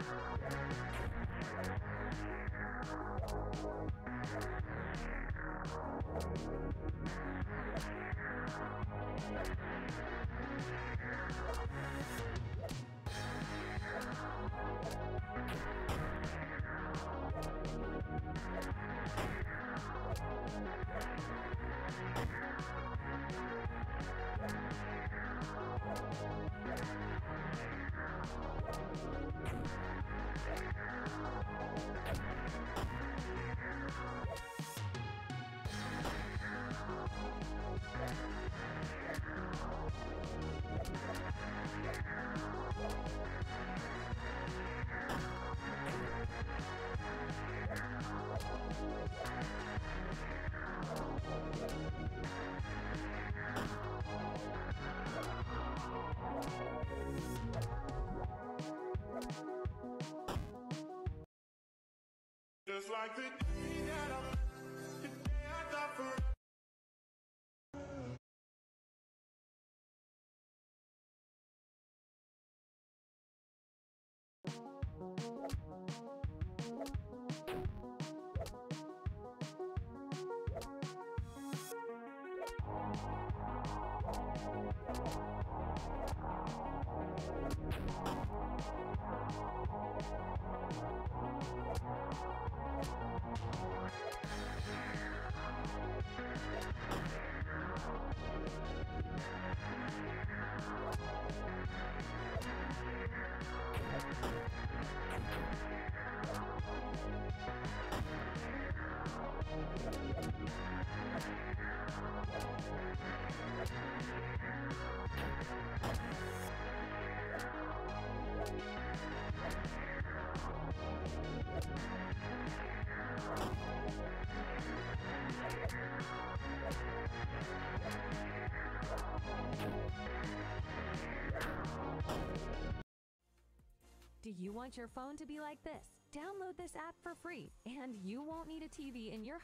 Just Like the day that I, the day I thought forever. Do you want your phone to be like this? Download this app for free, and you won't need a TV in your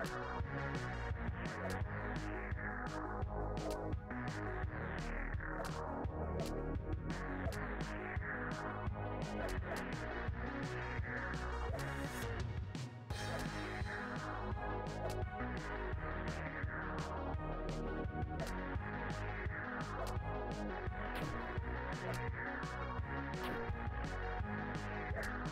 Thank you. Yeah.